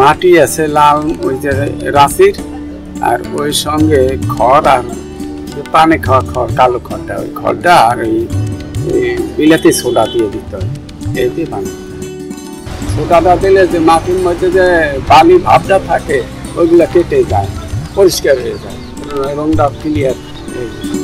মাটি আছে লাল, ওই যে রাশির, আর ওই সঙ্গে খড় আর পানে খাওয়া খড়, কালো খড়টা, ওই খড়টা আর ওই বিলাতি সোডা দিয়ে দিতে হয়। এই দিয়ে সোডাটা দিলে যে মাটির মধ্যে যে বালি ভাবটা থাকে, ওইগুলো কেটে যায়, পরিষ্কার হয়ে যায়, রংটা ক্লিয়ার হয়ে যায়।